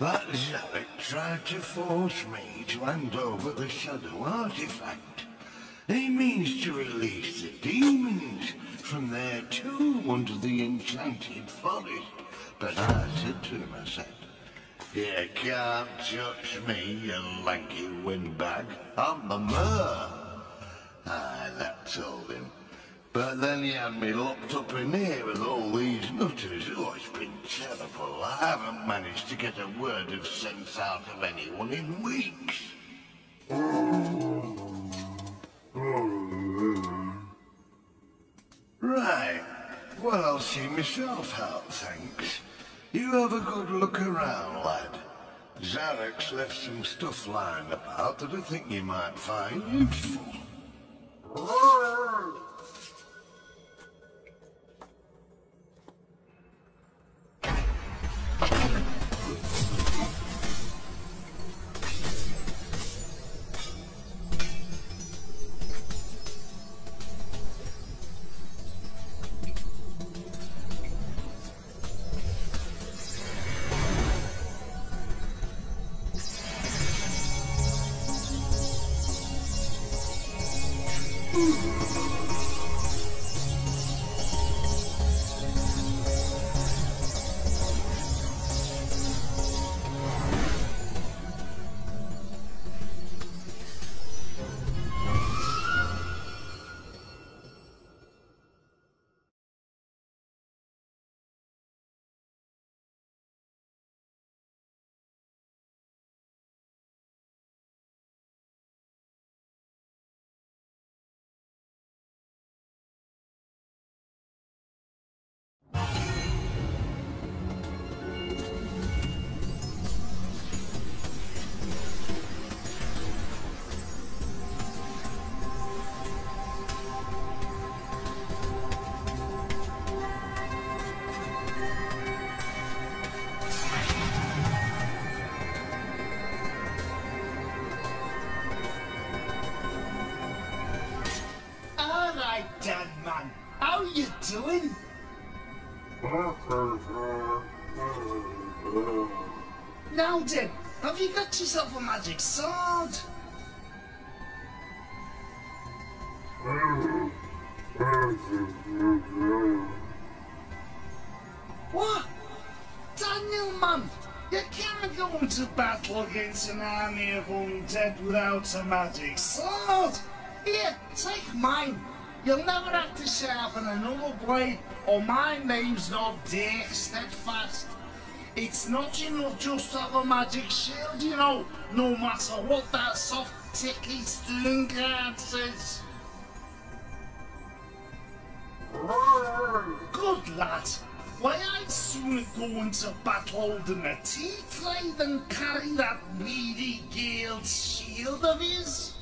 That Zarok tried to force me to hand over the Shadow Artifact. He means to release the demons from their tomb under the enchanted forest. But I said to him, I said, you can't touch me, you lanky windbag. I'm the Mer. Ah, Aye, that told him. But then he had me locked up in here with all these nutters. Oh, it's been terrible. I haven't managed to get a word of sense out of anyone in weeks. Right. Well, I'll see myself out, thanks. You have a good look around, lad. Zarok's left some stuff lying about that I think you might find useful. Doing? Now then, have you got yourself a magic sword? What? Daniel, man, you can't go into battle against an army of undead without a magic sword. Here, take mine. You'll never have to sharpen another blade, or my name's not Dirk Steadfast. It's not enough just to have a magic shield, you know, no matter what that soft, ticky string card says. Good lad. Why I'd sooner go into battle holding a tea tray than carry that weedy Gale's shield of his.